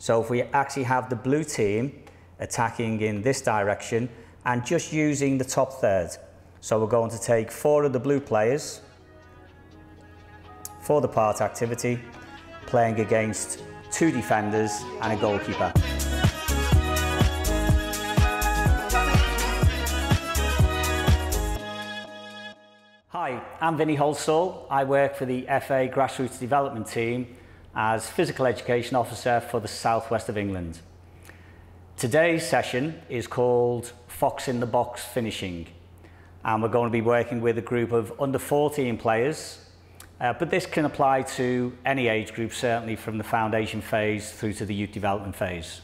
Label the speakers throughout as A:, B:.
A: So if we actually have the blue team attacking in this direction and just using the top third. So we're going to take four of the blue players for the part activity, playing against two defenders and a goalkeeper. Hi, I'm Vinny Halsall. I work for the FA Grassroots Development Team as Physical Education Officer for the Southwest of England. Today's session is called Fox in the Box Finishing and we're going to be working with a group of under 14 players uh, but this can apply to any age group certainly from the foundation phase through to the youth development phase.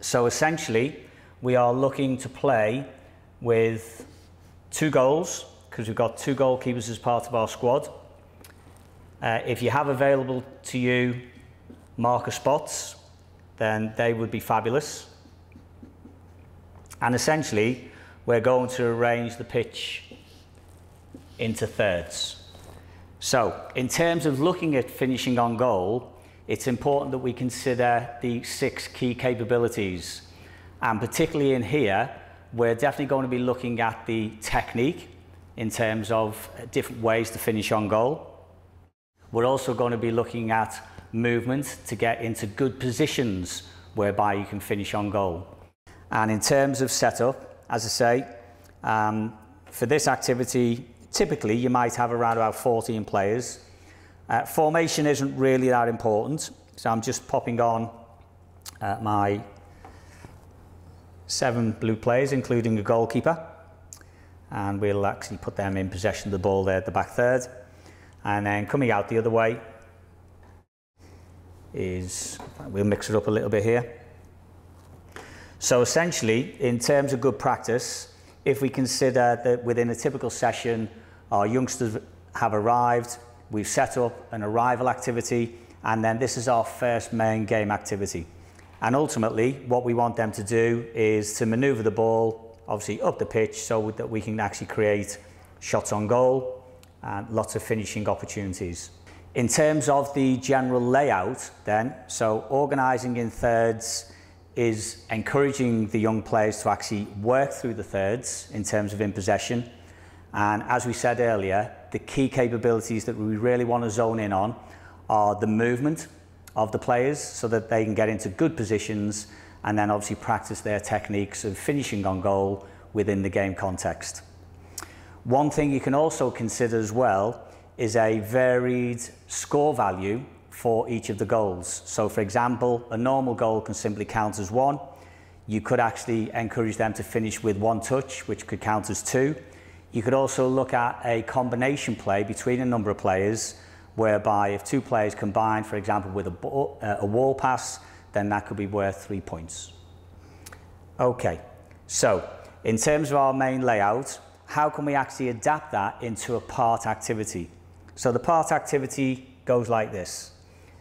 A: So essentially we are looking to play with two goals because we've got two goalkeepers as part of our squad. Uh, if you have available to you marker spots, then they would be fabulous. And essentially, we're going to arrange the pitch into thirds. So, in terms of looking at finishing on goal, it's important that we consider the six key capabilities. And particularly in here, we're definitely going to be looking at the technique, in terms of different ways to finish on goal. We're also going to be looking at movement to get into good positions whereby you can finish on goal. And in terms of setup, as I say, um, for this activity, typically you might have around about 14 players. Uh, formation isn't really that important, so I'm just popping on uh, my seven blue players, including a goalkeeper and we'll actually put them in possession of the ball there at the back third. And then coming out the other way is, we'll mix it up a little bit here. So essentially, in terms of good practice, if we consider that within a typical session, our youngsters have arrived, we've set up an arrival activity, and then this is our first main game activity. And ultimately, what we want them to do is to maneuver the ball obviously up the pitch so that we can actually create shots on goal and lots of finishing opportunities. In terms of the general layout then, so organising in thirds is encouraging the young players to actually work through the thirds in terms of in possession. And as we said earlier, the key capabilities that we really want to zone in on are the movement of the players so that they can get into good positions and then obviously practice their techniques of finishing on goal within the game context. One thing you can also consider as well is a varied score value for each of the goals. So for example, a normal goal can simply count as one. You could actually encourage them to finish with one touch, which could count as two. You could also look at a combination play between a number of players, whereby if two players combine, for example, with a, ball, uh, a wall pass, then that could be worth three points. Okay, so in terms of our main layout, how can we actually adapt that into a part activity? So the part activity goes like this.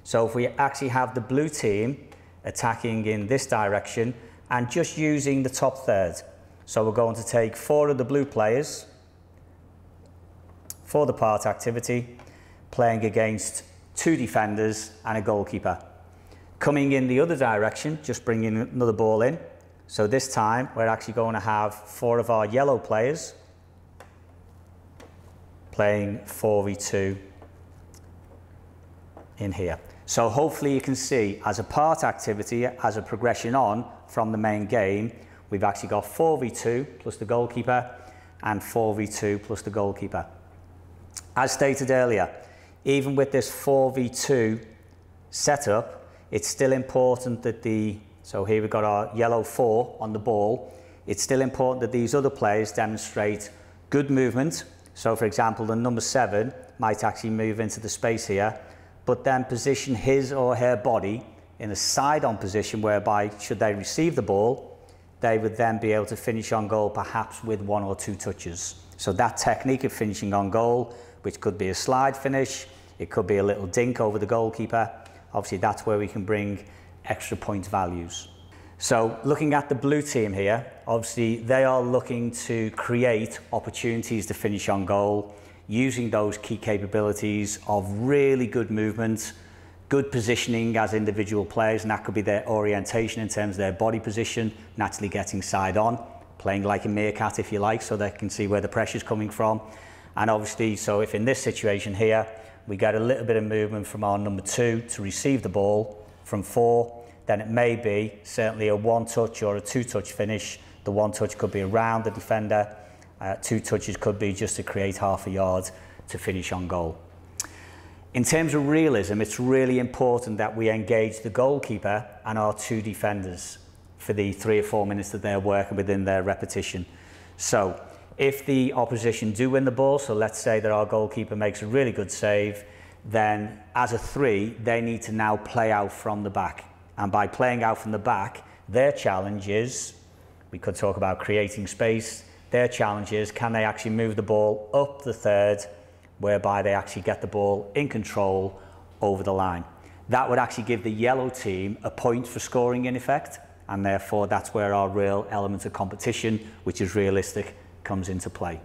A: So if we actually have the blue team attacking in this direction and just using the top third. So we're going to take four of the blue players for the part activity, playing against two defenders and a goalkeeper. Coming in the other direction, just bringing another ball in. So this time we're actually going to have four of our yellow players playing 4v2 in here. So hopefully you can see as a part activity, as a progression on from the main game, we've actually got 4v2 plus the goalkeeper and 4v2 plus the goalkeeper. As stated earlier, even with this 4v2 setup, it's still important that the, so here we've got our yellow four on the ball, it's still important that these other players demonstrate good movement. So for example, the number seven might actually move into the space here, but then position his or her body in a side-on position whereby should they receive the ball, they would then be able to finish on goal perhaps with one or two touches. So that technique of finishing on goal, which could be a slide finish, it could be a little dink over the goalkeeper, obviously that's where we can bring extra point values. So looking at the blue team here, obviously they are looking to create opportunities to finish on goal using those key capabilities of really good movement, good positioning as individual players, and that could be their orientation in terms of their body position, naturally getting side on, playing like a meerkat if you like, so they can see where the pressure is coming from. And obviously, so if in this situation here, we get a little bit of movement from our number two to receive the ball from four, then it may be certainly a one touch or a two touch finish. The one touch could be around the defender, uh, two touches could be just to create half a yard to finish on goal. In terms of realism, it's really important that we engage the goalkeeper and our two defenders for the three or four minutes that they're working within their repetition. So if the opposition do win the ball, so let's say that our goalkeeper makes a really good save, then as a three, they need to now play out from the back. And by playing out from the back, their challenge is, we could talk about creating space, their challenge is can they actually move the ball up the third, whereby they actually get the ball in control over the line. That would actually give the yellow team a point for scoring in effect, and therefore that's where our real element of competition, which is realistic, comes into play.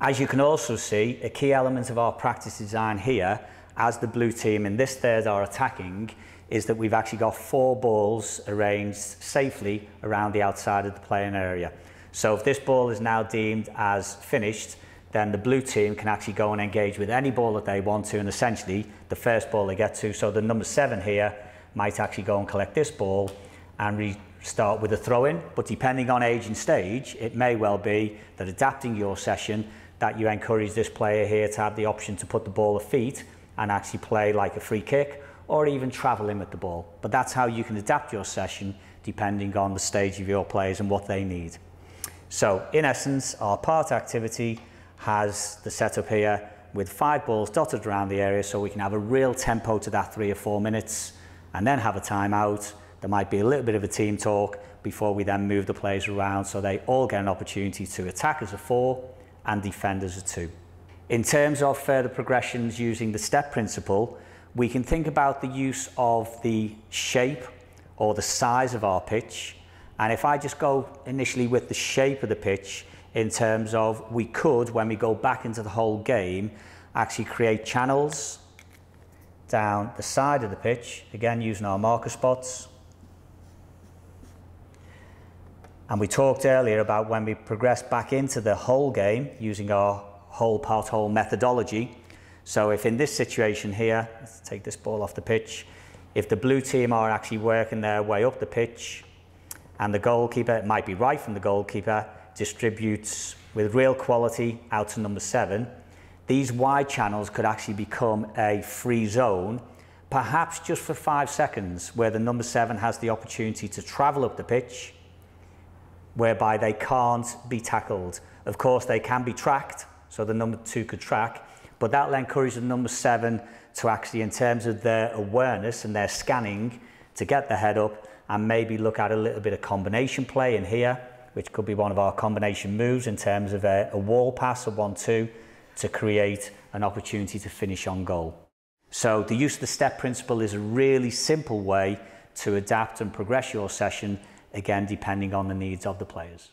A: As you can also see, a key element of our practice design here, as the blue team in this third are attacking, is that we've actually got four balls arranged safely around the outside of the playing area. So if this ball is now deemed as finished, then the blue team can actually go and engage with any ball that they want to, and essentially the first ball they get to. So the number seven here might actually go and collect this ball and restart with a throw in, but depending on age and stage, it may well be that adapting your session that you encourage this player here to have the option to put the ball at feet and actually play like a free kick or even travel in with the ball. But that's how you can adapt your session depending on the stage of your players and what they need. So in essence, our part activity has the setup here with five balls dotted around the area so we can have a real tempo to that three or four minutes and then have a timeout there might be a little bit of a team talk before we then move the players around so they all get an opportunity to attack as a four and defend as a two. In terms of further progressions using the step principle, we can think about the use of the shape or the size of our pitch. And if I just go initially with the shape of the pitch in terms of we could, when we go back into the whole game, actually create channels down the side of the pitch, again using our marker spots, And we talked earlier about when we progress back into the whole game using our whole part whole methodology. So if in this situation here, let's take this ball off the pitch, if the blue team are actually working their way up the pitch and the goalkeeper, it might be right from the goalkeeper, distributes with real quality out to number seven, these wide channels could actually become a free zone, perhaps just for five seconds, where the number seven has the opportunity to travel up the pitch, whereby they can't be tackled. Of course, they can be tracked, so the number two could track, but that'll encourage the number seven to actually, in terms of their awareness and their scanning, to get the head up and maybe look at a little bit of combination play in here, which could be one of our combination moves in terms of a, a wall pass, a one-two, to create an opportunity to finish on goal. So the use of the step principle is a really simple way to adapt and progress your session again, depending on the needs of the players.